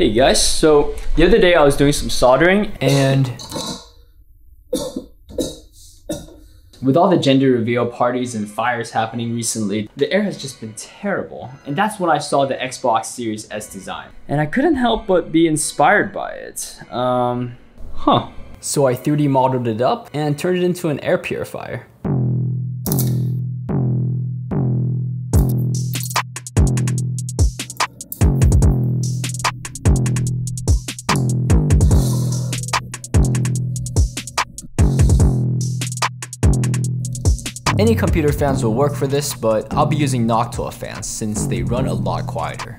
Hey guys, so the other day I was doing some soldering and with all the gender reveal parties and fires happening recently, the air has just been terrible. And that's when I saw the Xbox Series S design. And I couldn't help but be inspired by it. Um, huh. So I 3D modeled it up and turned it into an air purifier. Any computer fans will work for this, but I'll be using Noctua fans since they run a lot quieter.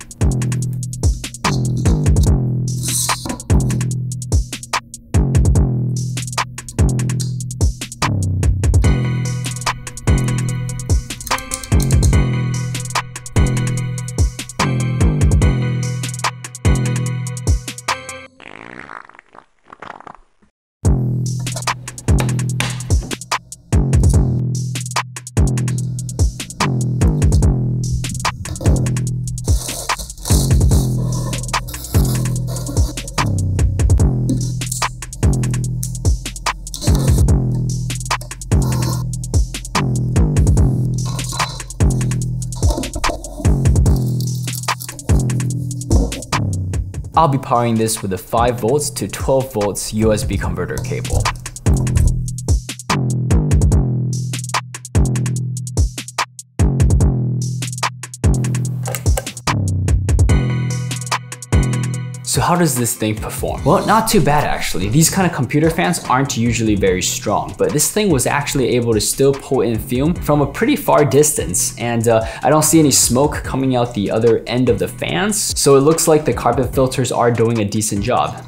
I'll be powering this with a 5 volts to 12 volts USB converter cable. So how does this thing perform? Well, not too bad actually. These kind of computer fans aren't usually very strong, but this thing was actually able to still pull in fume from a pretty far distance. And uh, I don't see any smoke coming out the other end of the fans. So it looks like the carbon filters are doing a decent job.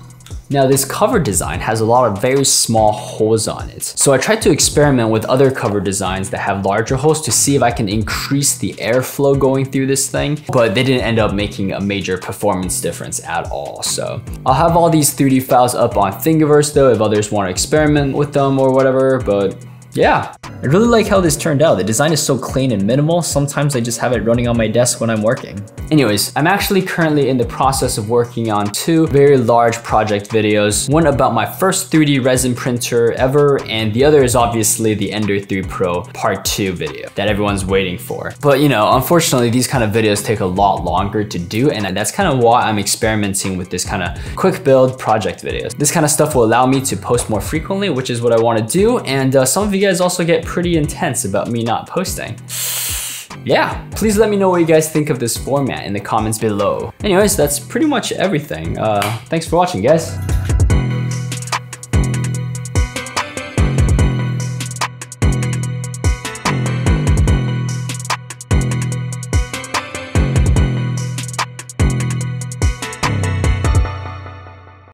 Now this cover design has a lot of very small holes on it. So I tried to experiment with other cover designs that have larger holes to see if I can increase the airflow going through this thing, but they didn't end up making a major performance difference at all. So I'll have all these 3D files up on Thingiverse though if others want to experiment with them or whatever, but yeah. I really like how this turned out. The design is so clean and minimal, sometimes I just have it running on my desk when I'm working. Anyways, I'm actually currently in the process of working on two very large project videos. One about my first 3D resin printer ever, and the other is obviously the Ender 3 Pro part 2 video that everyone's waiting for. But you know, unfortunately these kind of videos take a lot longer to do, and that's kind of why I'm experimenting with this kind of quick build project videos. This kind of stuff will allow me to post more frequently, which is what I want to do, and uh, some of you guys also get pretty intense about me not posting. Yeah, please let me know what you guys think of this format in the comments below. Anyways, that's pretty much everything. Uh, thanks for watching, guys.